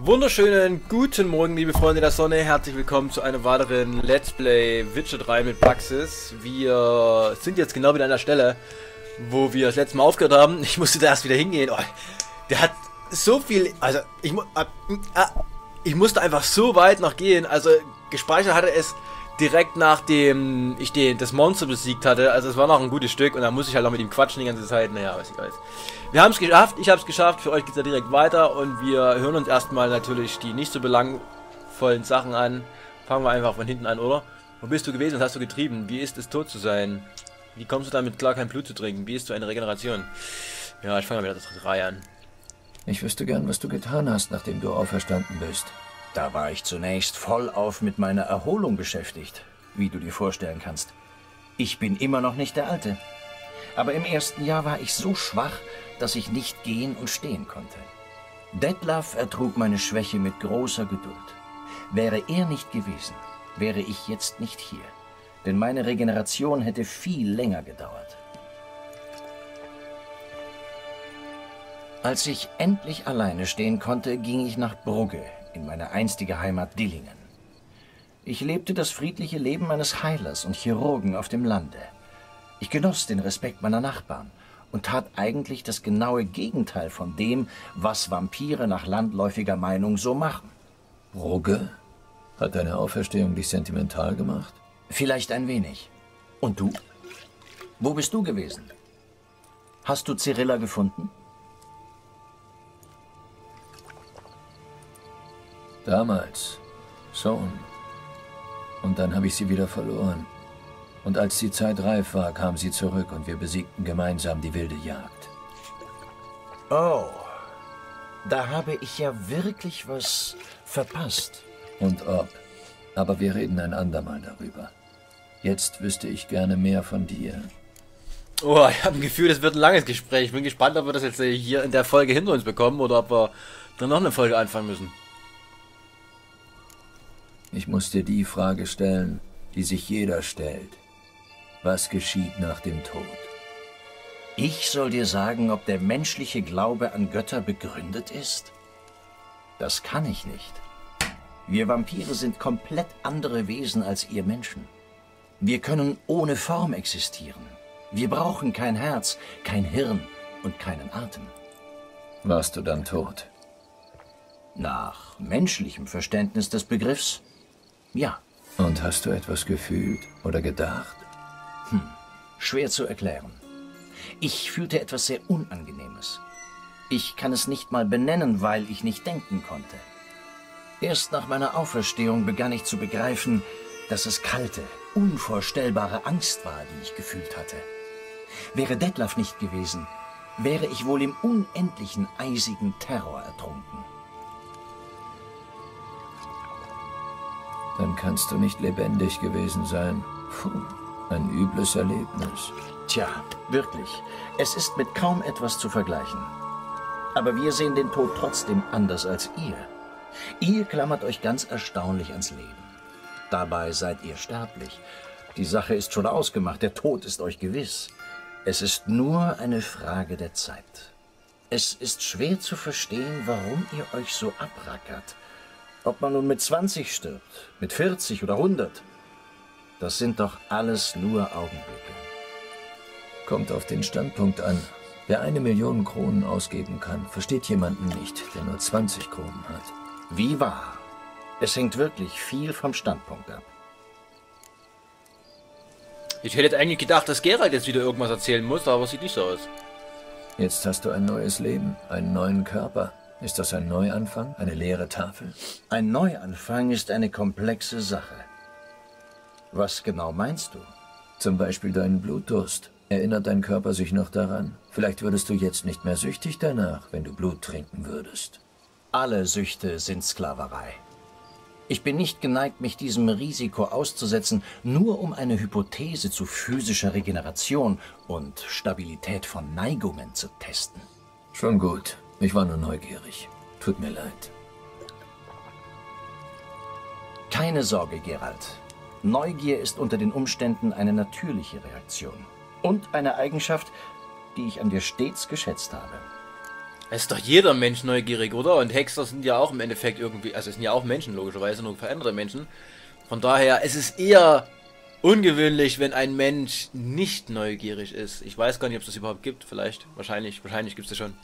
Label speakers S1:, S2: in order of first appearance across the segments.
S1: Wunderschönen guten Morgen, liebe Freunde der Sonne. Herzlich willkommen zu einem weiteren Let's Play Witcher 3 mit Praxis. Wir sind jetzt genau wieder an der Stelle, wo wir das letzte Mal aufgehört haben. Ich musste da erst wieder hingehen. Oh, der hat so viel... Also, ich, äh, äh, ich musste einfach so weit noch gehen. Also, gespeichert hatte es direkt nachdem ich den, das Monster besiegt hatte. Also, es war noch ein gutes Stück und dann musste ich halt noch mit ihm quatschen die ganze Zeit. Naja, was egal ist. Wir haben es geschafft, ich habe es geschafft, für euch geht es ja direkt weiter und wir hören uns erstmal natürlich die nicht so belangvollen Sachen an. Fangen wir einfach von hinten an, oder? Wo bist du gewesen und hast du getrieben? Wie ist es, tot zu sein? Wie kommst du damit klar, kein Blut zu trinken? Wie ist du eine Regeneration? Ja, ich fange mal wieder das Reihe an.
S2: Ich wüsste gern, was du getan hast, nachdem du auferstanden bist.
S3: Da war ich zunächst vollauf mit meiner Erholung beschäftigt, wie du dir vorstellen kannst. Ich bin immer noch nicht der Alte. Aber im ersten Jahr war ich so schwach, dass ich nicht gehen und stehen konnte. Detlef ertrug meine Schwäche mit großer Geduld. Wäre er nicht gewesen, wäre ich jetzt nicht hier. Denn meine Regeneration hätte viel länger gedauert. Als ich endlich alleine stehen konnte, ging ich nach Brugge, in meine einstige Heimat Dillingen. Ich lebte das friedliche Leben eines Heilers und Chirurgen auf dem Lande. Ich genoss den Respekt meiner Nachbarn und tat eigentlich das genaue Gegenteil von dem, was Vampire nach landläufiger Meinung so machen.
S2: Brugge? Hat deine Auferstehung dich sentimental gemacht?
S3: Vielleicht ein wenig. Und du? Wo bist du gewesen? Hast du Cyrilla gefunden?
S2: Damals. Schon. Und dann habe ich sie wieder verloren. Und als die Zeit reif war, kam sie zurück und wir besiegten gemeinsam die wilde Jagd.
S3: Oh, da habe ich ja wirklich was verpasst.
S2: Und ob. Aber wir reden ein andermal darüber. Jetzt wüsste ich gerne mehr von dir.
S1: Oh, ich habe ein Gefühl, das wird ein langes Gespräch. Ich bin gespannt, ob wir das jetzt hier in der Folge hinter uns bekommen oder ob wir dann noch eine Folge anfangen müssen.
S2: Ich muss dir die Frage stellen, die sich jeder stellt. Was geschieht nach dem Tod?
S3: Ich soll dir sagen, ob der menschliche Glaube an Götter begründet ist? Das kann ich nicht. Wir Vampire sind komplett andere Wesen als ihr Menschen. Wir können ohne Form existieren. Wir brauchen kein Herz, kein Hirn und keinen Atem.
S2: Warst du dann tot?
S3: Nach menschlichem Verständnis des Begriffs, ja.
S2: Und hast du etwas gefühlt oder gedacht?
S3: Hm, schwer zu erklären. Ich fühlte etwas sehr Unangenehmes. Ich kann es nicht mal benennen, weil ich nicht denken konnte. Erst nach meiner Auferstehung begann ich zu begreifen, dass es kalte, unvorstellbare Angst war, die ich gefühlt hatte. Wäre Detlef nicht gewesen, wäre ich wohl im unendlichen eisigen Terror ertrunken.
S2: Dann kannst du nicht lebendig gewesen sein. Puh. Ein übles Erlebnis.
S3: Tja, wirklich. Es ist mit kaum etwas zu vergleichen. Aber wir sehen den Tod trotzdem anders als ihr. Ihr klammert euch ganz erstaunlich ans Leben. Dabei seid ihr sterblich. Die Sache ist schon ausgemacht, der Tod ist euch gewiss. Es ist nur eine Frage der Zeit. Es ist schwer zu verstehen, warum ihr euch so abrackert. Ob man nun mit 20 stirbt, mit 40 oder 100. Das sind doch alles nur Augenblicke.
S2: Kommt auf den Standpunkt an. Wer eine Million Kronen ausgeben kann, versteht jemanden nicht, der nur 20 Kronen hat.
S3: Wie wahr. Es hängt wirklich viel vom Standpunkt ab.
S1: Ich hätte jetzt eigentlich gedacht, dass Gerald jetzt wieder irgendwas erzählen muss, aber es sieht nicht so aus.
S2: Jetzt hast du ein neues Leben, einen neuen Körper. Ist das ein Neuanfang, eine leere Tafel?
S3: Ein Neuanfang ist eine komplexe Sache. Was genau meinst du?
S2: Zum Beispiel deinen Blutdurst. Erinnert dein Körper sich noch daran? Vielleicht würdest du jetzt nicht mehr süchtig danach, wenn du Blut trinken würdest.
S3: Alle Süchte sind Sklaverei. Ich bin nicht geneigt, mich diesem Risiko auszusetzen, nur um eine Hypothese zu physischer Regeneration und Stabilität von Neigungen zu testen.
S2: Schon gut. Ich war nur neugierig. Tut mir leid.
S3: Keine Sorge, Gerald. Neugier ist unter den Umständen eine natürliche Reaktion und eine Eigenschaft, die ich an dir stets geschätzt habe.
S1: Es ist doch jeder Mensch neugierig, oder? Und Hexer sind ja auch im Endeffekt irgendwie, also es sind ja auch Menschen, logischerweise, nur veränderte Menschen. Von daher, es ist eher ungewöhnlich, wenn ein Mensch nicht neugierig ist. Ich weiß gar nicht, ob es das überhaupt gibt. Vielleicht, wahrscheinlich, wahrscheinlich gibt es das schon.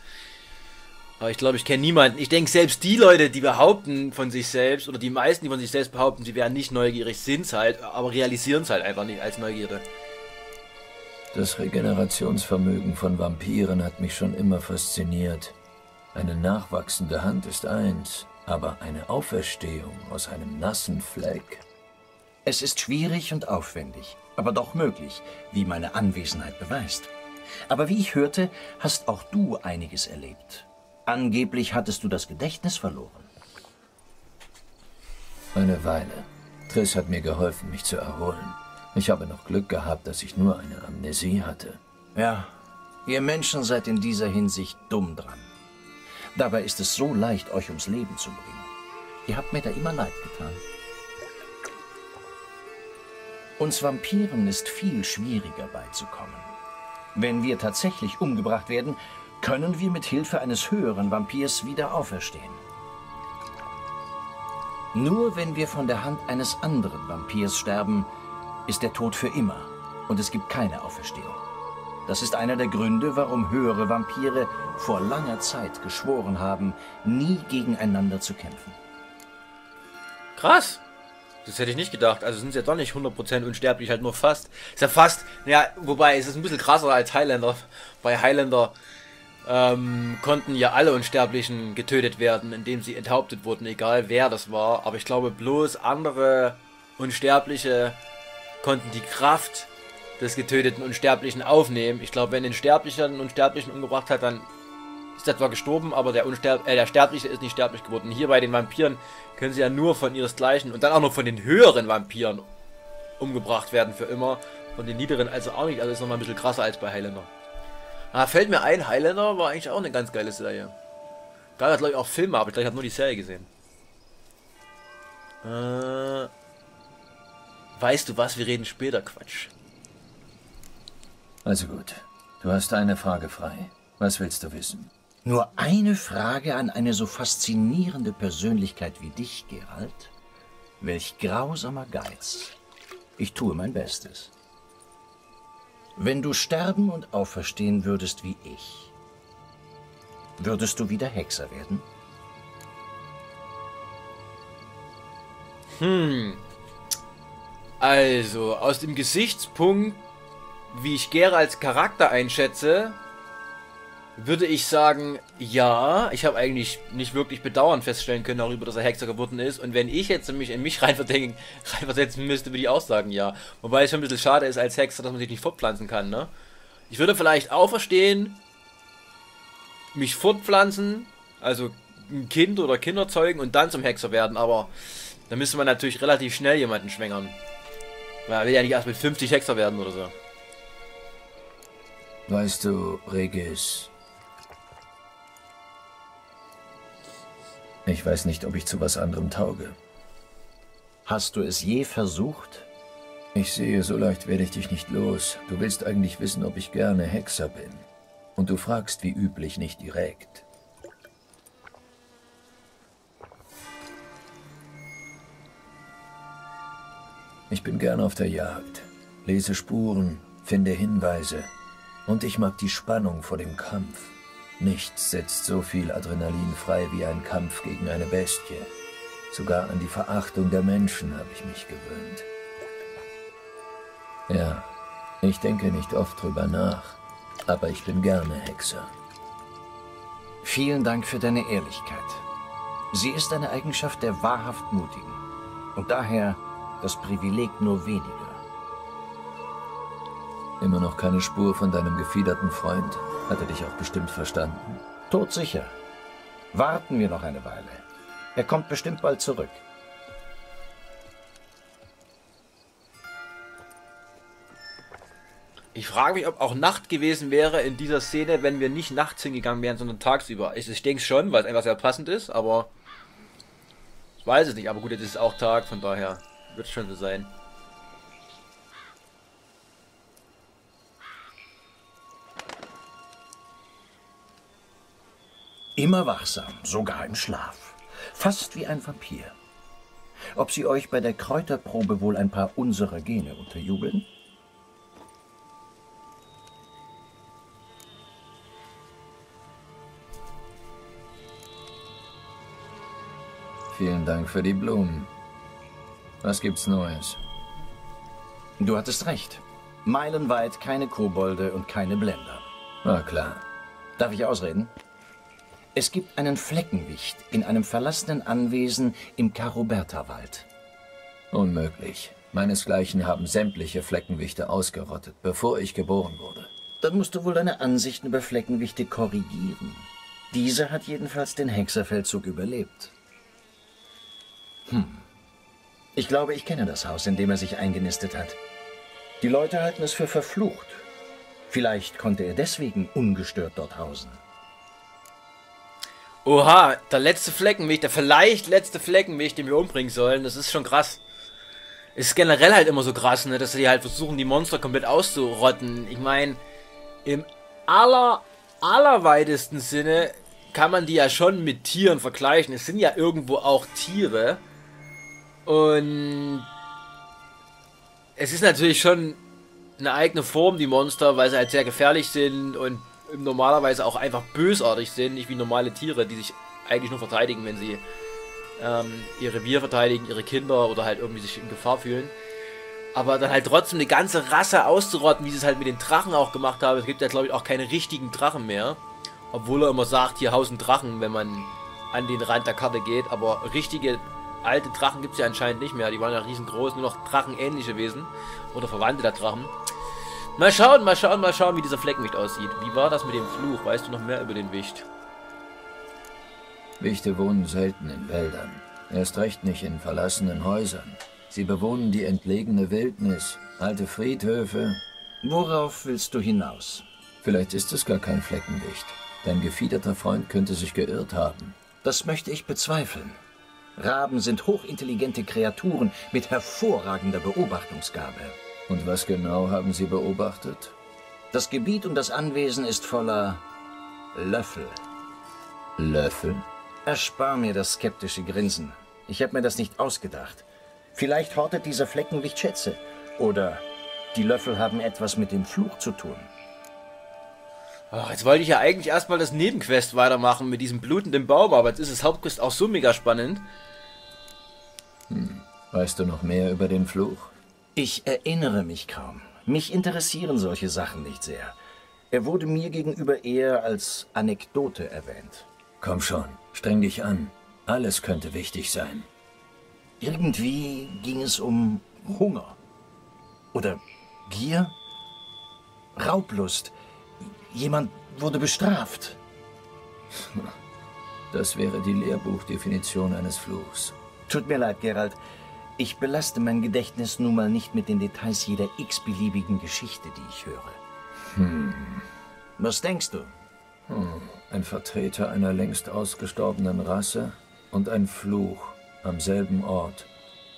S1: Aber ich glaube, ich kenne niemanden. Ich denke, selbst die Leute, die behaupten von sich selbst, oder die meisten, die von sich selbst behaupten, sie wären nicht neugierig, sind es halt, aber realisieren es halt einfach nicht als Neugierde.
S2: Das Regenerationsvermögen von Vampiren hat mich schon immer fasziniert. Eine nachwachsende Hand ist eins, aber eine Auferstehung aus einem nassen Fleck.
S3: Es ist schwierig und aufwendig, aber doch möglich, wie meine Anwesenheit beweist. Aber wie ich hörte, hast auch du einiges erlebt. Angeblich hattest du das Gedächtnis verloren.
S2: Eine Weile. Triss hat mir geholfen, mich zu erholen. Ich habe noch Glück gehabt, dass ich nur eine Amnesie hatte.
S3: Ja, ihr Menschen seid in dieser Hinsicht dumm dran. Dabei ist es so leicht, euch ums Leben zu bringen. Ihr habt mir da immer leid getan. Uns Vampiren ist viel schwieriger beizukommen. Wenn wir tatsächlich umgebracht werden, können wir mit Hilfe eines höheren Vampirs wieder auferstehen. Nur wenn wir von der Hand eines anderen Vampirs sterben, ist der Tod für immer und es gibt keine Auferstehung. Das ist einer der Gründe, warum höhere Vampire vor langer Zeit geschworen haben, nie gegeneinander zu kämpfen.
S1: Krass. Das hätte ich nicht gedacht. Also sind sie ja doch nicht 100% unsterblich, halt nur fast. Ist ja fast, ja, wobei es ist ein bisschen krasser als Highlander. Bei Highlander ähm, konnten ja alle Unsterblichen getötet werden, indem sie enthauptet wurden, egal wer das war. Aber ich glaube bloß andere Unsterbliche konnten die Kraft des getöteten Unsterblichen aufnehmen. Ich glaube, wenn ein Sterblicher einen Unsterblichen umgebracht hat, dann ist er zwar gestorben, aber der, Unsterb äh, der Sterbliche ist nicht sterblich geworden. Hier bei den Vampiren können sie ja nur von ihresgleichen und dann auch noch von den höheren Vampiren umgebracht werden für immer. Von den niederen also auch nicht. Also ist nochmal ein bisschen krasser als bei Highlander. Ah, fällt mir ein, Highlander war eigentlich auch eine ganz geile Serie. Gab ja, glaube ich, auch Filme, aber ich glaube, ich habe nur die Serie gesehen. Äh, weißt du was, wir reden später Quatsch.
S2: Also gut, du hast eine Frage frei. Was willst du wissen?
S3: Nur eine Frage an eine so faszinierende Persönlichkeit wie dich, Gerald. Welch grausamer Geiz. Ich tue mein Bestes. Wenn du sterben und auferstehen würdest wie ich, würdest du wieder Hexer werden?
S1: Hm. Also, aus dem Gesichtspunkt, wie ich Gera als Charakter einschätze, würde ich sagen, ja. Ich habe eigentlich nicht wirklich bedauernd feststellen können darüber, dass er Hexer geworden ist. Und wenn ich jetzt mich in mich reinversetzen müsste, würde ich auch sagen, ja. Wobei es schon ein bisschen schade ist als Hexer, dass man sich nicht fortpflanzen kann, ne? Ich würde vielleicht auferstehen, mich fortpflanzen, also ein Kind oder Kinder zeugen und dann zum Hexer werden, aber da müsste man natürlich relativ schnell jemanden schwängern. Weil er will ja nicht erst mit 50 Hexer werden oder so.
S2: Weißt du, Regis, Ich weiß nicht, ob ich zu was anderem tauge.
S3: Hast du es je versucht?
S2: Ich sehe, so leicht werde ich dich nicht los. Du willst eigentlich wissen, ob ich gerne Hexer bin. Und du fragst wie üblich nicht direkt. Ich bin gern auf der Jagd, lese Spuren, finde Hinweise und ich mag die Spannung vor dem Kampf. Nichts setzt so viel Adrenalin frei wie ein Kampf gegen eine Bestie. Sogar an die Verachtung der Menschen habe ich mich gewöhnt. Ja, ich denke nicht oft drüber nach, aber ich bin gerne Hexer.
S3: Vielen Dank für deine Ehrlichkeit. Sie ist eine Eigenschaft der wahrhaft Mutigen und daher das Privileg nur weniger.
S2: Immer noch keine Spur von deinem gefiederten Freund? Hat er dich auch bestimmt verstanden?
S3: Todsicher. Warten wir noch eine Weile. Er kommt bestimmt bald zurück.
S1: Ich frage mich, ob auch Nacht gewesen wäre in dieser Szene, wenn wir nicht nachts hingegangen wären, sondern tagsüber. Ich, ich denke schon, weil es einfach sehr passend ist, aber ich weiß es nicht. Aber gut, jetzt ist es auch Tag, von daher wird es schon so sein.
S3: Immer wachsam, sogar im Schlaf. Fast wie ein Vampir. Ob Sie euch bei der Kräuterprobe wohl ein paar unserer Gene unterjubeln?
S2: Vielen Dank für die Blumen. Was gibt's Neues?
S3: Du hattest recht. Meilenweit keine Kobolde und keine Blender.
S2: War klar.
S3: Darf ich ausreden? Es gibt einen Fleckenwicht in einem verlassenen Anwesen im Karoberta-Wald.
S2: Unmöglich. Meinesgleichen haben sämtliche Fleckenwichte ausgerottet, bevor ich geboren wurde.
S3: Dann musst du wohl deine Ansichten über Fleckenwichte korrigieren. Diese hat jedenfalls den Hexerfeldzug überlebt. Hm. Ich glaube, ich kenne das Haus, in dem er sich eingenistet hat. Die Leute halten es für verflucht. Vielleicht konnte er deswegen ungestört dort hausen.
S1: Oha, der letzte Fleckenweg, der vielleicht letzte Fleckenweg, den wir umbringen sollen, das ist schon krass. Ist generell halt immer so krass, ne, dass sie halt versuchen, die Monster komplett auszurotten. Ich meine, im aller, allerweitesten Sinne kann man die ja schon mit Tieren vergleichen. Es sind ja irgendwo auch Tiere. Und es ist natürlich schon eine eigene Form, die Monster, weil sie halt sehr gefährlich sind und normalerweise auch einfach bösartig sind, nicht wie normale Tiere, die sich eigentlich nur verteidigen, wenn sie ähm, ihr Revier verteidigen, ihre Kinder oder halt irgendwie sich in Gefahr fühlen. Aber dann halt trotzdem eine ganze Rasse auszurotten, wie sie es halt mit den Drachen auch gemacht haben. Es gibt ja, glaube ich, auch keine richtigen Drachen mehr. Obwohl er immer sagt, hier hausen Drachen, wenn man an den Rand der Karte geht. Aber richtige alte Drachen gibt es ja anscheinend nicht mehr. Die waren ja riesengroß, nur noch drachenähnliche Wesen. Oder Verwandte der Drachen. Mal schauen, mal schauen, mal schauen, wie dieser Fleckenwicht aussieht. Wie war das mit dem Fluch? Weißt du noch mehr über den Wicht?
S2: Wichte wohnen selten in Wäldern. Erst recht nicht in verlassenen Häusern. Sie bewohnen die entlegene Wildnis, alte Friedhöfe.
S3: Worauf willst du hinaus?
S2: Vielleicht ist es gar kein Fleckenwicht. Dein gefiederter Freund könnte sich geirrt haben.
S3: Das möchte ich bezweifeln. Raben sind hochintelligente Kreaturen mit hervorragender Beobachtungsgabe.
S2: Und was genau haben Sie beobachtet?
S3: Das Gebiet um das Anwesen ist voller Löffel.
S2: Löffel?
S3: Erspar mir das skeptische Grinsen. Ich habe mir das nicht ausgedacht. Vielleicht hortet dieser Fleckenlicht Schätze. Oder die Löffel haben etwas mit dem Fluch zu tun.
S1: Ach, jetzt wollte ich ja eigentlich erstmal das Nebenquest weitermachen mit diesem blutenden Baum, aber jetzt ist das Hauptquest auch so mega spannend.
S2: Hm. Weißt du noch mehr über den Fluch?
S3: Ich erinnere mich kaum. Mich interessieren solche Sachen nicht sehr. Er wurde mir gegenüber eher als Anekdote erwähnt.
S2: Komm schon, streng dich an. Alles könnte wichtig sein.
S3: Irgendwie ging es um Hunger. Oder Gier? Raublust. Jemand wurde bestraft.
S2: Das wäre die Lehrbuchdefinition eines Fluchs.
S3: Tut mir leid, Gerald. Ich belaste mein Gedächtnis nun mal nicht mit den Details jeder x-beliebigen Geschichte, die ich höre. Hm. Was denkst du?
S2: Hm. Ein Vertreter einer längst ausgestorbenen Rasse und ein Fluch am selben Ort.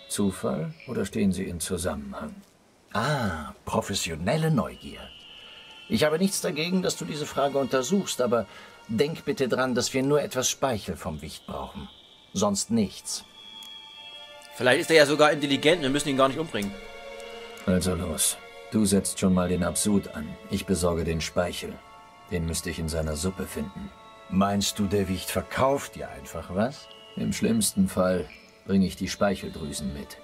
S2: Zufall oder stehen sie in Zusammenhang?
S3: Ah, professionelle Neugier. Ich habe nichts dagegen, dass du diese Frage untersuchst, aber denk bitte dran, dass wir nur etwas Speichel vom Wicht brauchen. Sonst nichts.
S1: Vielleicht ist er ja sogar intelligent, wir müssen ihn gar nicht umbringen.
S2: Also los. Du setzt schon mal den Absud an. Ich besorge den Speichel. Den müsste ich in seiner Suppe finden.
S3: Meinst du, der Wicht verkauft dir einfach was?
S2: Im schlimmsten Fall bringe ich die Speicheldrüsen mit.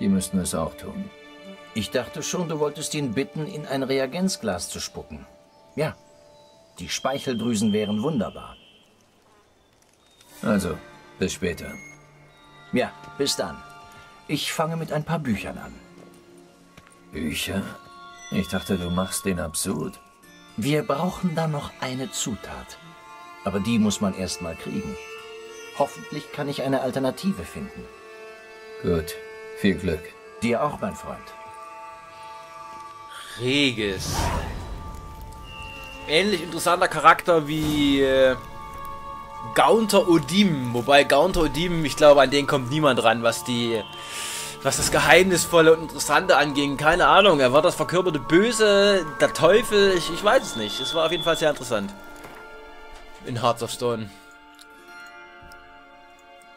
S2: Die müssten es auch tun.
S3: Ich dachte schon, du wolltest ihn bitten, in ein Reagenzglas zu spucken. Ja, die Speicheldrüsen wären wunderbar.
S2: Also, bis später.
S3: Ja, bis dann. Ich fange mit ein paar Büchern an.
S2: Bücher? Ich dachte, du machst den absurd.
S3: Wir brauchen da noch eine Zutat. Aber die muss man erst mal kriegen. Hoffentlich kann ich eine Alternative finden.
S2: Gut, viel Glück.
S3: Dir auch, mein Freund.
S1: Regis. Ähnlich interessanter Charakter wie äh, Gaunter Odim. Wobei Gaunter Odim, ich glaube, an den kommt niemand ran, was die was das Geheimnisvolle und Interessante anging. Keine Ahnung, er war das verkörperte Böse, der Teufel, ich, ich weiß es nicht. Es war auf jeden Fall sehr interessant. In Hearts of Stone.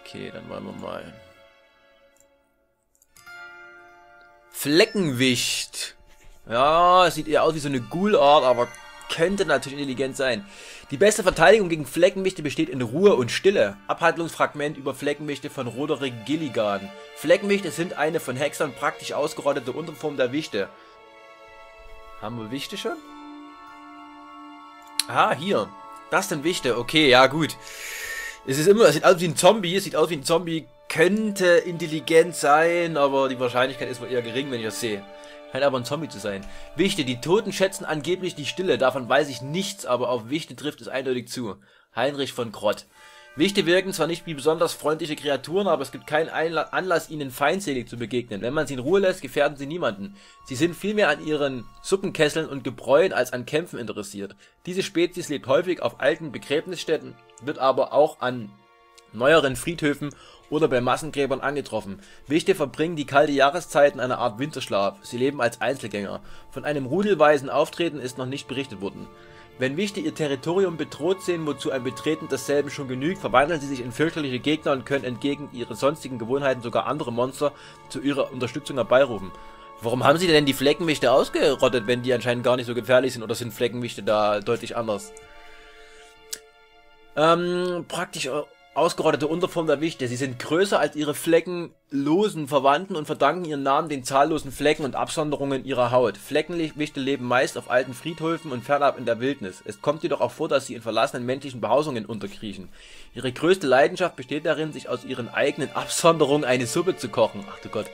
S1: Okay, dann wollen wir mal. Fleckenwicht. Ja, sieht eher aus wie so eine Ghoul-Art, aber könnte natürlich intelligent sein. Die beste Verteidigung gegen Fleckenwichte besteht in Ruhe und Stille. Abhandlungsfragment über Fleckenwichte von Roderick Gilligan. Fleckenwichte sind eine von Hexern praktisch ausgerottete Unterform der Wichte. Haben wir Wichte schon? Ah, hier. Das sind Wichte. Okay, ja gut. Es ist immer, es sieht aus wie ein Zombie, es sieht aus wie ein Zombie, könnte intelligent sein, aber die Wahrscheinlichkeit ist wohl eher gering, wenn ich das sehe. Scheint aber ein Zombie zu sein. Wichte, die Toten schätzen angeblich die Stille, davon weiß ich nichts, aber auf Wichte trifft es eindeutig zu. Heinrich von Grott. Wichte wirken zwar nicht wie besonders freundliche Kreaturen, aber es gibt keinen Anlass, ihnen feindselig zu begegnen. Wenn man sie in Ruhe lässt, gefährden sie niemanden. Sie sind vielmehr an ihren Suppenkesseln und Gebräuen als an Kämpfen interessiert. Diese Spezies lebt häufig auf alten Begräbnisstätten, wird aber auch an neueren Friedhöfen oder bei Massengräbern angetroffen. Wichte verbringen die kalte Jahreszeit in einer Art Winterschlaf. Sie leben als Einzelgänger. Von einem rudelweisen Auftreten ist noch nicht berichtet worden. Wenn Wichte ihr Territorium bedroht sehen, wozu ein Betreten desselben schon genügt, verwandeln sie sich in fürchterliche Gegner und können entgegen ihren sonstigen Gewohnheiten sogar andere Monster zu ihrer Unterstützung herbeirufen. Warum haben sie denn die Fleckenwichte ausgerottet, wenn die anscheinend gar nicht so gefährlich sind, oder sind Fleckenwichte da deutlich anders? Ähm, praktisch ausgerottete Unterform der Wichte. Sie sind größer als ihre fleckenlosen Verwandten und verdanken ihren Namen den zahllosen Flecken und Absonderungen ihrer Haut. Fleckenwichte leben meist auf alten Friedhöfen und fernab in der Wildnis. Es kommt jedoch auch vor, dass sie in verlassenen menschlichen Behausungen unterkriechen. Ihre größte Leidenschaft besteht darin, sich aus ihren eigenen Absonderungen eine Suppe zu kochen. Ach du Gott.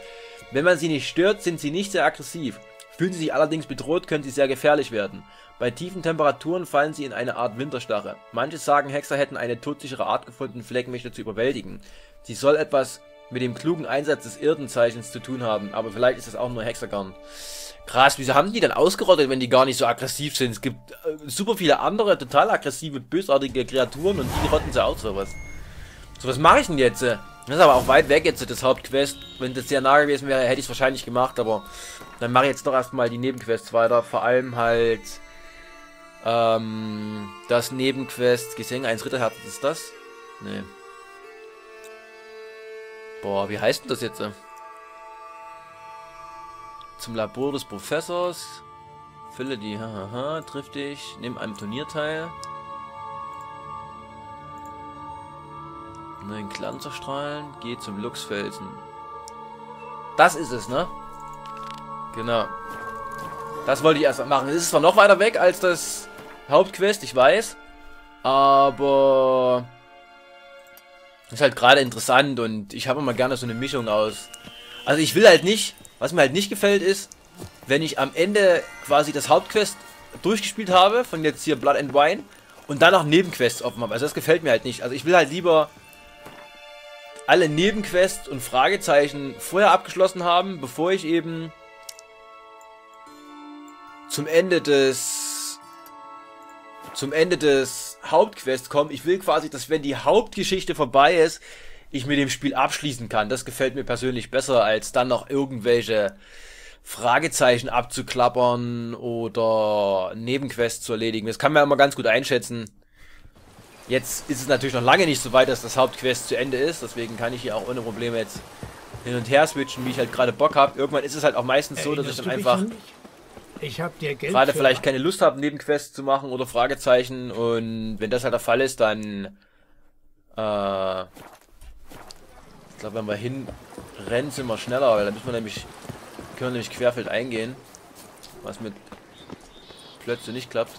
S1: Wenn man sie nicht stört, sind sie nicht sehr aggressiv. Fühlen sie sich allerdings bedroht, können sie sehr gefährlich werden. Bei tiefen Temperaturen fallen sie in eine Art Winterstarre. Manche sagen, Hexer hätten eine todsichere Art gefunden, Fleckenmächte zu überwältigen. Sie soll etwas mit dem klugen Einsatz des Irdenzeichens zu tun haben, aber vielleicht ist das auch nur Hexergarn. Krass, wieso haben die dann ausgerottet, wenn die gar nicht so aggressiv sind? Es gibt äh, super viele andere, total aggressive, bösartige Kreaturen und die rotten sie aus, sowas. So, was mache ich denn jetzt? Das ist aber auch weit weg jetzt, das Hauptquest. Wenn das sehr nah gewesen wäre, hätte ich es wahrscheinlich gemacht, aber dann mache ich jetzt doch erstmal die Nebenquests weiter. Vor allem halt ähm, das Nebenquest Gesänge eines Ritterherzens ist das? Nee. Boah, wie heißt denn das jetzt? Zum Labor des Professors. Fülle die, hahaha, triff dich, nimm einem Turnier teil. Neuen Clan zerstrahlen, geh zum Luchsfelsen. Das ist es, ne? Genau. Das wollte ich erst machen. Es ist zwar noch weiter weg als das Hauptquest, ich weiß. Aber ist halt gerade interessant und ich habe immer gerne so eine Mischung aus. Also ich will halt nicht, was mir halt nicht gefällt ist, wenn ich am Ende quasi das Hauptquest durchgespielt habe, von jetzt hier Blood and Wine, und dann noch Nebenquests offen habe. Also das gefällt mir halt nicht. Also ich will halt lieber alle Nebenquests und Fragezeichen vorher abgeschlossen haben, bevor ich eben zum Ende des zum Ende des Hauptquests komme. Ich will quasi, dass wenn die Hauptgeschichte vorbei ist, ich mit dem Spiel abschließen kann. Das gefällt mir persönlich besser, als dann noch irgendwelche Fragezeichen abzuklappern oder Nebenquests zu erledigen. Das kann man immer ganz gut einschätzen. Jetzt ist es natürlich noch lange nicht so weit, dass das Hauptquest zu Ende ist. Deswegen kann ich hier auch ohne Probleme jetzt hin und her switchen, wie ich halt gerade Bock habe. Irgendwann ist es halt auch meistens so, dass ich dann einfach
S4: ich hab dir Geld
S1: gerade vielleicht keine Lust habe, Nebenquests zu machen oder Fragezeichen. Und wenn das halt der Fall ist, dann äh, ich glaube, wenn wir hinrennen, sind wir schneller, weil dann müssen wir nämlich können wir nämlich querfeld eingehen, was mit plötzlich nicht klappt.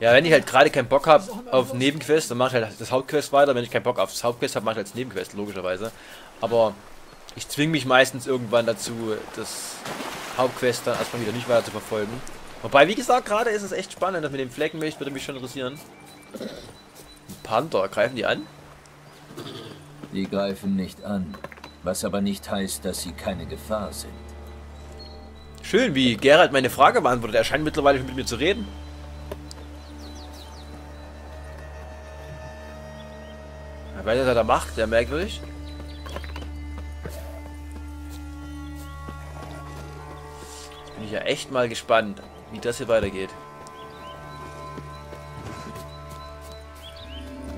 S1: Ja, wenn ich halt gerade keinen Bock habe auf Nebenquest, dann mache ich halt das Hauptquest weiter. Wenn ich keinen Bock auf das Hauptquest habe, mache ich halt das Nebenquest, logischerweise. Aber ich zwinge mich meistens irgendwann dazu, das Hauptquest dann erstmal wieder nicht weiter zu verfolgen. Wobei, wie gesagt, gerade ist es echt spannend, das mit dem Fleckenmilch würde mich schon interessieren. Panther, greifen die an?
S2: Die greifen nicht an, was aber nicht heißt, dass sie keine Gefahr sind.
S1: Schön, wie Gerald meine Frage beantwortet. Er scheint mittlerweile mit mir zu reden. Ja, was er da macht, sehr merkwürdig. Ich ja echt mal gespannt, wie das hier weitergeht.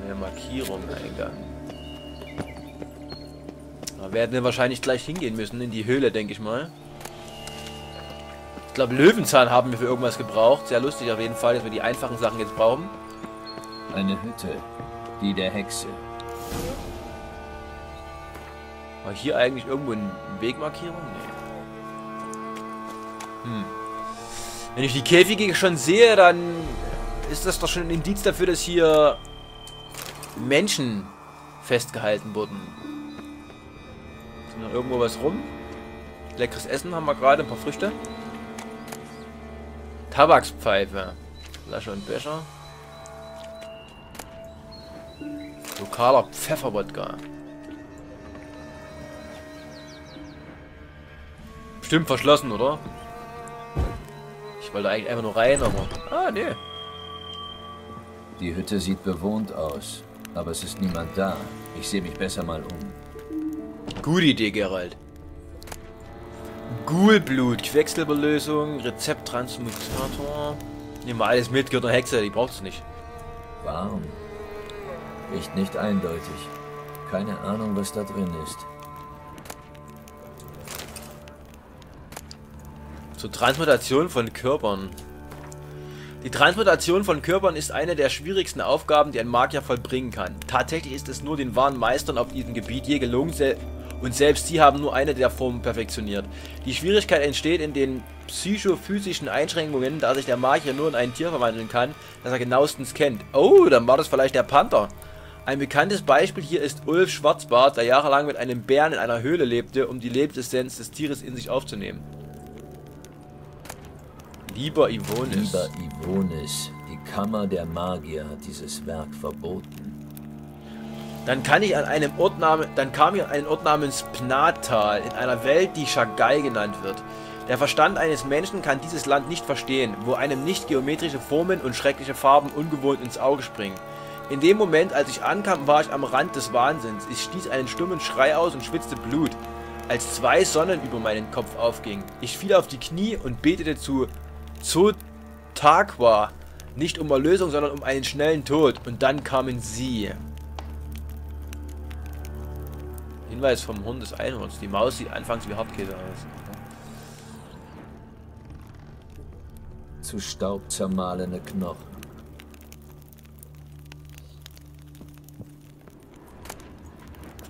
S1: Eine Markierung Eingang. Da werden wir wahrscheinlich gleich hingehen müssen, in die Höhle, denke ich mal. Ich glaube, Löwenzahn haben wir für irgendwas gebraucht. Sehr lustig auf jeden Fall, dass wir die einfachen Sachen jetzt brauchen.
S2: Eine Hütte, die der Hexe.
S1: War hier eigentlich irgendwo eine Wegmarkierung? Nee. Wenn ich die Käfige schon sehe, dann ist das doch schon ein Indiz dafür, dass hier Menschen festgehalten wurden. Ist noch irgendwo was rum? Leckeres Essen haben wir gerade, ein paar Früchte. Tabakspfeife. Flasche und Becher. Lokaler Pfefferwodka. Bestimmt verschlossen, oder? Ich wollte eigentlich einfach nur rein, aber... Ah, nee.
S2: Die Hütte sieht bewohnt aus, aber es ist niemand da. Ich sehe mich besser mal um.
S1: Gute Idee, Gerald. Ghoulblut, Quecksilberlösung, Rezepttransmutator. Nehmen wir alles mit, gehört eine Hexe, die braucht es nicht.
S2: Warm. Riecht nicht eindeutig. Keine Ahnung, was da drin ist.
S1: Zur Transmutation von Körpern. Die Transmutation von Körpern ist eine der schwierigsten Aufgaben, die ein Magier vollbringen kann. Tatsächlich ist es nur den wahren Meistern auf diesem Gebiet je gelungen, und selbst sie haben nur eine der Formen perfektioniert. Die Schwierigkeit entsteht in den psychophysischen Einschränkungen, da sich der Magier nur in ein Tier verwandeln kann, das er genauestens kennt. Oh, dann war das vielleicht der Panther. Ein bekanntes Beispiel hier ist Ulf Schwarzbart, der jahrelang mit einem Bären in einer Höhle lebte, um die Lebensessenz des Tieres in sich aufzunehmen. Lieber Ivonis.
S2: Lieber Ivonis, die Kammer der Magier hat dieses Werk verboten.
S1: Dann kann ich an einem Ort namen, dann kam ich an einen Ort namens Pnatal, in einer Welt, die Shagai genannt wird. Der Verstand eines Menschen kann dieses Land nicht verstehen, wo einem nicht geometrische Formen und schreckliche Farben ungewohnt ins Auge springen. In dem Moment, als ich ankam, war ich am Rand des Wahnsinns. Ich stieß einen stummen Schrei aus und schwitzte Blut, als zwei Sonnen über meinen Kopf aufgingen. Ich fiel auf die Knie und betete zu Zotaqua, nicht um Erlösung, sondern um einen schnellen Tod. Und dann kamen sie. Hinweis vom Hund des Einhorns. Die Maus sieht anfangs wie Hartkäse aus.
S2: Zu Staub zermahlene Knochen.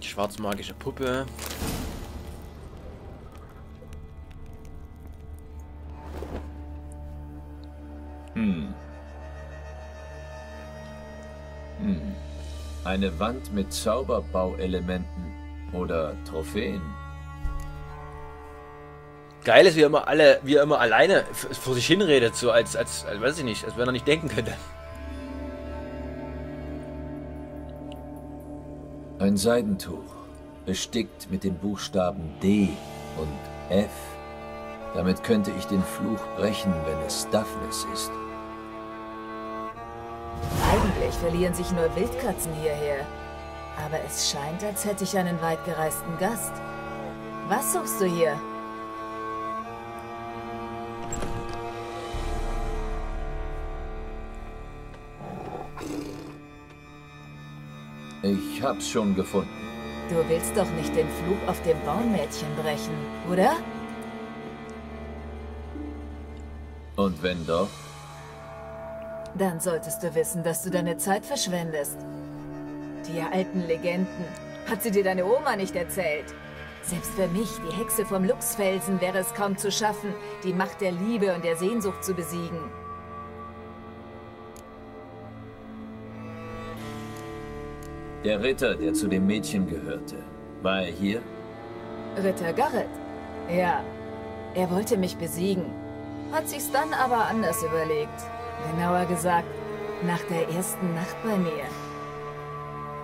S1: Die schwarzmagische Puppe.
S2: Hm. Hm. Eine Wand mit Zauberbauelementen oder Trophäen.
S1: Geil ist, wie er immer alle, wie er immer alleine vor sich hinredet, so als, als, als weiß ich nicht, als wenn er nicht denken könnte.
S2: Ein Seidentuch, bestickt mit den Buchstaben D und F. Damit könnte ich den Fluch brechen, wenn es Daphnis ist.
S5: Eigentlich verlieren sich nur Wildkatzen hierher. Aber es scheint, als hätte ich einen weitgereisten Gast. Was suchst du hier?
S2: Ich hab's schon gefunden.
S5: Du willst doch nicht den Fluch auf dem Baummädchen brechen, oder?
S2: Und wenn doch?
S5: Dann solltest du wissen, dass du deine Zeit verschwendest. Die alten Legenden. Hat sie dir deine Oma nicht erzählt? Selbst für mich, die Hexe vom Luchsfelsen, wäre es kaum zu schaffen, die Macht der Liebe und der Sehnsucht zu besiegen.
S2: Der Ritter, der zu dem Mädchen gehörte, war er hier?
S5: Ritter Garrett? Ja. Er wollte mich besiegen. Hat sich's dann aber anders überlegt. Genauer gesagt, nach der ersten Nacht bei mir.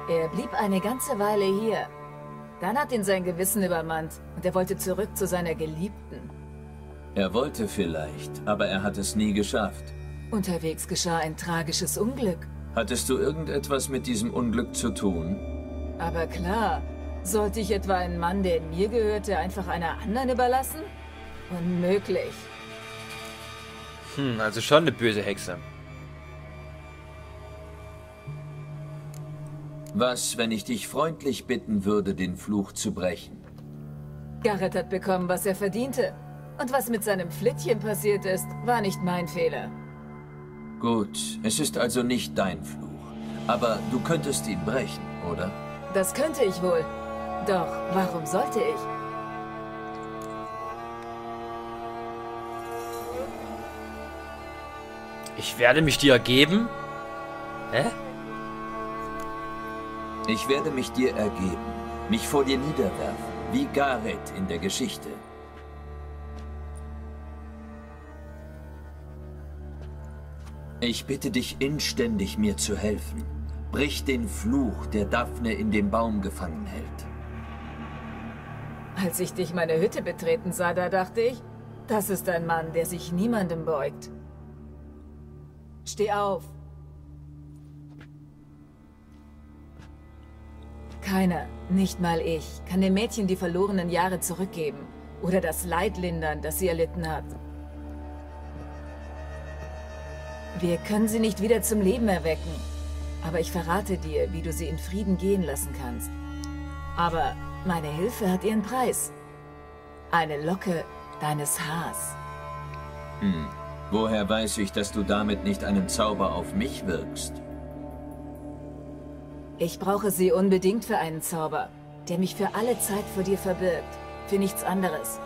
S5: Er blieb eine ganze Weile hier. Dann hat ihn sein Gewissen übermannt und er wollte zurück zu seiner Geliebten.
S2: Er wollte vielleicht, aber er hat es nie geschafft.
S5: Unterwegs geschah ein tragisches Unglück.
S2: Hattest du irgendetwas mit diesem Unglück zu tun?
S5: Aber klar, sollte ich etwa einen Mann, der in mir gehörte, einfach einer anderen überlassen? Unmöglich.
S1: Hm, also schon eine böse Hexe.
S2: Was, wenn ich dich freundlich bitten würde, den Fluch zu brechen?
S5: Garrett hat bekommen, was er verdiente. Und was mit seinem Flittchen passiert ist, war nicht mein Fehler.
S2: Gut, es ist also nicht dein Fluch. Aber du könntest ihn brechen, oder?
S5: Das könnte ich wohl. Doch warum sollte ich?
S1: Ich werde mich dir ergeben? Hä?
S2: Ich werde mich dir ergeben, mich vor dir niederwerfen, wie Gareth in der Geschichte. Ich bitte dich inständig, mir zu helfen. Brich den Fluch, der Daphne in dem Baum gefangen hält.
S5: Als ich dich meine Hütte betreten sah, da dachte ich, das ist ein Mann, der sich niemandem beugt. Steh auf. Keiner, nicht mal ich, kann dem Mädchen die verlorenen Jahre zurückgeben oder das Leid lindern, das sie erlitten hat. Wir können sie nicht wieder zum Leben erwecken, aber ich verrate dir, wie du sie in Frieden gehen lassen kannst. Aber meine Hilfe hat ihren Preis. Eine Locke deines Haars.
S2: Hm. Woher weiß ich, dass du damit nicht einen Zauber auf mich wirkst?
S5: Ich brauche sie unbedingt für einen Zauber, der mich für alle Zeit vor dir verbirgt. Für nichts anderes.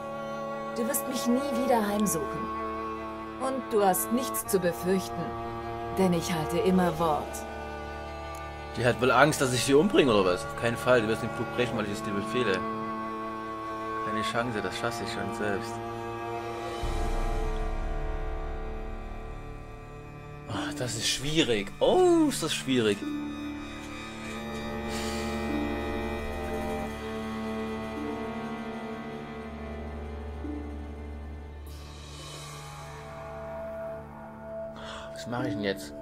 S5: Du wirst mich nie wieder heimsuchen. Und du hast nichts zu befürchten, denn ich halte immer Wort.
S1: Die hat wohl Angst, dass ich sie umbringe oder was? Auf keinen Fall, du wirst den Flug brechen, weil ich es dir befehle. Keine Chance, das schaffe ich schon selbst. Das ist schwierig. Oh, ist das schwierig. Was mache ich denn jetzt?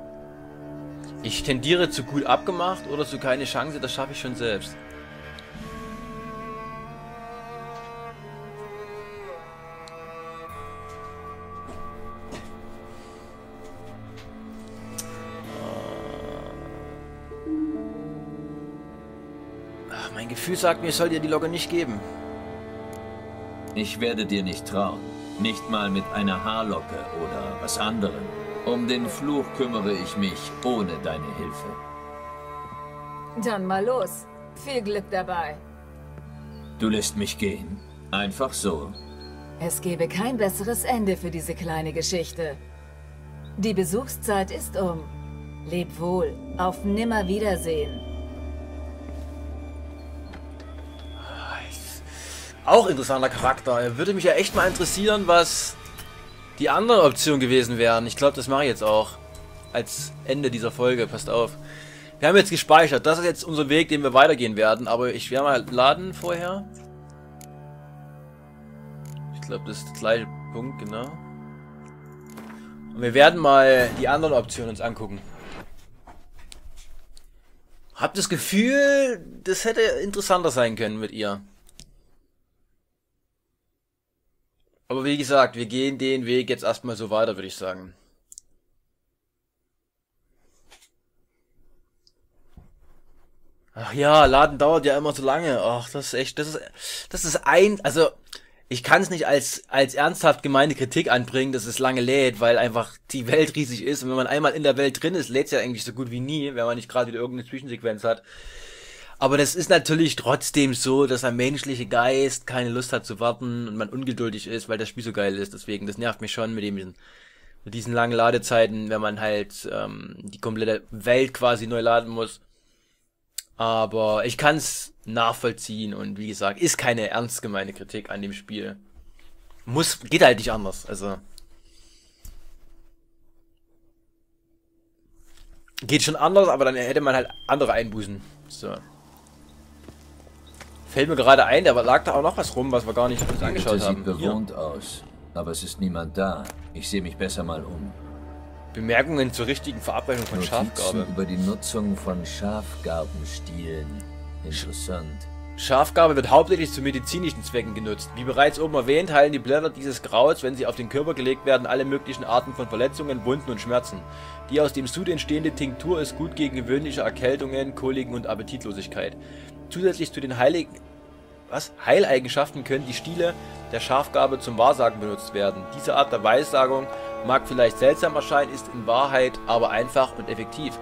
S1: Ich tendiere zu gut abgemacht oder zu keine Chance, das schaffe ich schon selbst. Mein Gefühl sagt mir, ich soll dir die Logge nicht geben.
S2: Ich werde dir nicht trauen. Nicht mal mit einer Haarlocke oder was anderem. Um den Fluch kümmere ich mich ohne deine Hilfe.
S5: Dann mal los. Viel Glück dabei.
S2: Du lässt mich gehen? Einfach so?
S5: Es gäbe kein besseres Ende für diese kleine Geschichte. Die Besuchszeit ist um. Leb wohl. Auf Nimmerwiedersehen.
S1: Auch interessanter Charakter. Würde mich ja echt mal interessieren, was die anderen Optionen gewesen wären. Ich glaube, das mache ich jetzt auch. Als Ende dieser Folge. Passt auf. Wir haben jetzt gespeichert. Das ist jetzt unser Weg, den wir weitergehen werden. Aber ich werde mal laden vorher. Ich glaube, das ist der gleiche Punkt, genau. Und wir werden mal die anderen Optionen uns angucken. Hab das Gefühl, das hätte interessanter sein können mit ihr. Aber wie gesagt, wir gehen den Weg jetzt erstmal so weiter, würde ich sagen. Ach ja, Laden dauert ja immer so lange. Ach, das ist echt, das ist, das ist ein, also, ich kann es nicht als, als ernsthaft gemeine Kritik anbringen, dass es lange lädt, weil einfach die Welt riesig ist. Und wenn man einmal in der Welt drin ist, lädt es ja eigentlich so gut wie nie, wenn man nicht gerade wieder irgendeine Zwischensequenz hat. Aber das ist natürlich trotzdem so, dass ein menschlicher Geist keine Lust hat zu warten und man ungeduldig ist, weil das Spiel so geil ist. Deswegen, das nervt mich schon mit dem mit diesen langen Ladezeiten, wenn man halt ähm, die komplette Welt quasi neu laden muss. Aber ich kann es nachvollziehen und wie gesagt, ist keine ernst gemeine Kritik an dem Spiel. Muss, geht halt nicht anders. Also. Geht schon anders, aber dann hätte man halt andere Einbußen. So. Fällt mir gerade ein, da lag da auch noch was rum, was wir gar nicht uns angeschaut
S2: Hütte
S1: haben.
S2: sieht bewohnt aus, aber es ist niemand da. Ich sehe mich besser mal um.
S1: Bemerkungen zur richtigen Verabreichung von
S2: Notizen
S1: Schafgarbe.
S2: über die Nutzung von Schafgarbenstielen. Interessant.
S1: Schafgabe wird hauptsächlich zu medizinischen Zwecken genutzt. Wie bereits oben erwähnt, heilen die Blätter dieses Krauts, wenn sie auf den Körper gelegt werden, alle möglichen Arten von Verletzungen, Wunden und Schmerzen. Die aus dem Sud entstehende Tinktur ist gut gegen gewöhnliche Erkältungen, Koliken und Appetitlosigkeit. Zusätzlich zu den Heiligen, was? Heileigenschaften können die Stiele der Schafgabe zum Wahrsagen benutzt werden. Diese Art der Weissagung mag vielleicht seltsam erscheinen, ist in Wahrheit aber einfach und effektiv.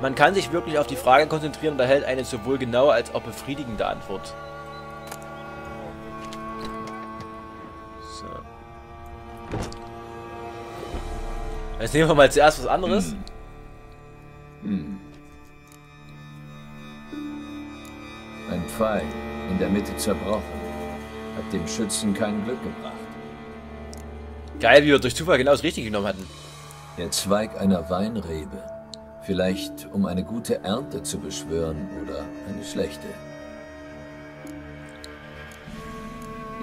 S1: Man kann sich wirklich auf die Frage konzentrieren und erhält eine sowohl genaue als auch befriedigende Antwort. So. Jetzt nehmen wir mal zuerst was anderes.
S2: Hm. Hm. Ein Pfeil, in der Mitte zerbrochen, hat dem Schützen kein Glück gebracht.
S1: Geil, wie wir durch Zufall genau das Richtige genommen hatten.
S2: Der Zweig einer Weinrebe Vielleicht um eine gute Ernte zu beschwören oder eine schlechte.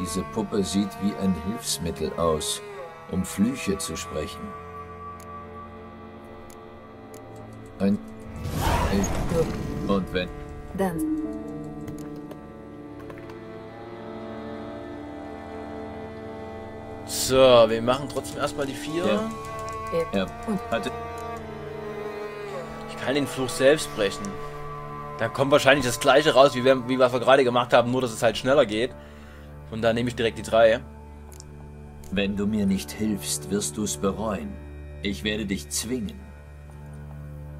S2: Diese Puppe sieht wie ein Hilfsmittel aus, um Flüche zu sprechen. Ein... ein und wenn...
S5: Dann...
S1: So, wir machen trotzdem erstmal die vier. Ja.
S2: Er hatte
S1: kann den Fluch selbst brechen. Da kommt wahrscheinlich das gleiche raus, wie wir, wie wir gerade gemacht haben, nur dass es halt schneller geht. Und da nehme ich direkt die 3.
S2: Wenn du mir nicht hilfst, wirst du es bereuen. Ich werde dich zwingen.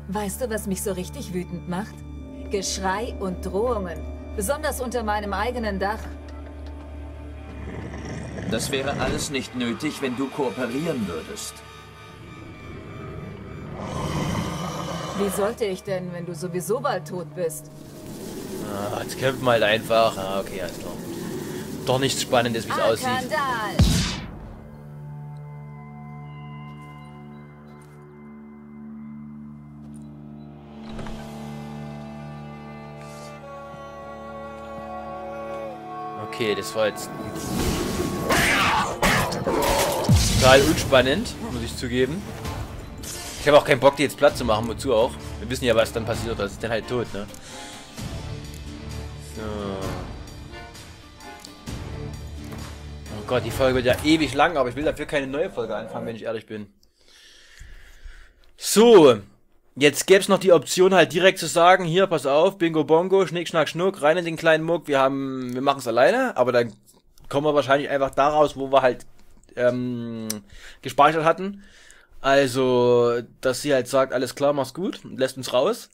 S5: Weißt du, was mich so richtig wütend macht? Geschrei und Drohungen. Besonders unter meinem eigenen Dach.
S2: Das wäre alles nicht nötig, wenn du kooperieren würdest.
S5: Wie sollte ich denn, wenn du sowieso bald tot bist?
S1: Ah, jetzt kämpfen wir halt einfach. Ah, okay, alles klar. Doch nichts Spannendes, wie es aussieht. Okay, das war jetzt total unspannend, muss ich zugeben. Ich habe auch keinen Bock, die jetzt platt zu machen, wozu auch. Wir wissen ja, was dann passiert, das ist dann halt tot, ne? So. Oh Gott, die Folge wird ja ewig lang, aber ich will dafür keine neue Folge anfangen, wenn ich ehrlich bin. So. Jetzt gäbe es noch die Option halt direkt zu sagen, hier, pass auf, Bingo Bongo, Schnick, Schnack, Schnuck, rein in den kleinen Muck, wir haben, wir machen es alleine, aber dann kommen wir wahrscheinlich einfach daraus, wo wir halt ähm, gespeichert hatten. Also, dass sie halt sagt, alles klar, mach's gut, lässt uns raus.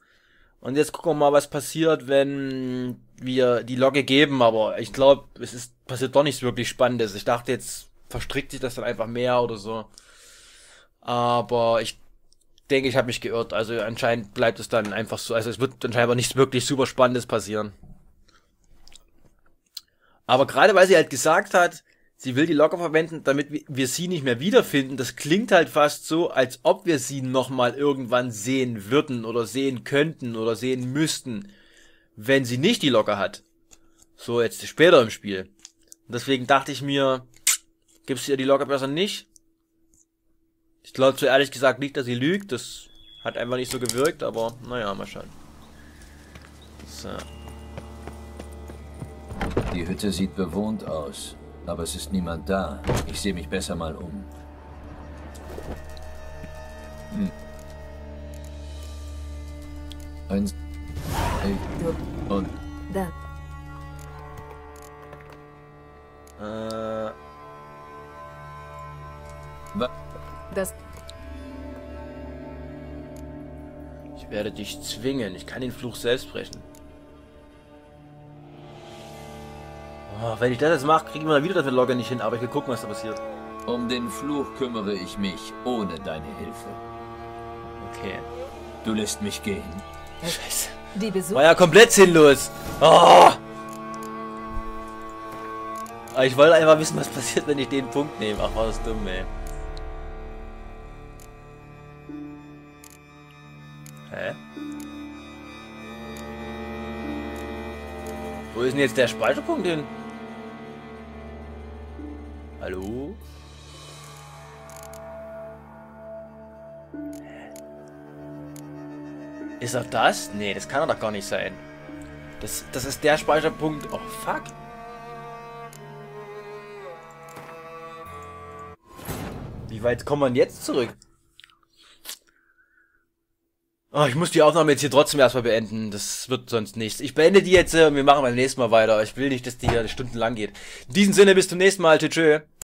S1: Und jetzt gucken wir mal, was passiert, wenn wir die Logge geben, aber ich glaube, es ist passiert doch nichts wirklich Spannendes. Ich dachte, jetzt verstrickt sich das dann einfach mehr oder so. Aber ich denke, ich habe mich geirrt. Also anscheinend bleibt es dann einfach so. Also es wird anscheinend nichts wirklich super Spannendes passieren. Aber gerade weil sie halt gesagt hat, sie will die locker verwenden, damit wir sie nicht mehr wiederfinden. Das klingt halt fast so, als ob wir sie nochmal irgendwann sehen würden oder sehen könnten oder sehen müssten, wenn sie nicht die Locker hat. So jetzt später im Spiel. Und deswegen dachte ich mir, gibst du ihr die Locker besser nicht? Ich glaube zu ehrlich gesagt nicht, dass sie lügt. Das hat einfach nicht so gewirkt, aber naja, mal schauen. So.
S2: Die Hütte sieht bewohnt aus. Aber es ist niemand da. Ich sehe mich besser mal um. Hm. Eins. Hey. Und.
S5: Da.
S1: Äh.
S2: Was?
S5: Das.
S1: Ich werde dich zwingen. Ich kann den Fluch selbst brechen. Oh, wenn ich das jetzt mache, kriegen wir wieder das Logger nicht hin, aber ich will gucken, was da passiert.
S2: Um den Fluch kümmere ich mich ohne deine Hilfe.
S1: Okay.
S2: Du lässt mich gehen.
S1: Scheiße. Die Besuch War ja komplett sinnlos. Oh! Ich wollte einfach wissen, was passiert, wenn ich den Punkt nehme. Ach, war das dumm, ey. Hä? Wo ist denn jetzt der Speicherpunkt hin? Hallo? Ist er das? Nee, das kann er doch gar nicht sein. Das, das ist der Speicherpunkt. Oh, fuck. Wie weit kommt man jetzt zurück? Oh, ich muss die Aufnahme jetzt hier trotzdem erstmal beenden. Das wird sonst nichts. Ich beende die jetzt äh, und wir machen beim nächsten Mal weiter. Ich will nicht, dass die hier stundenlang geht. In diesem Sinne, bis zum nächsten Mal. Tschüss.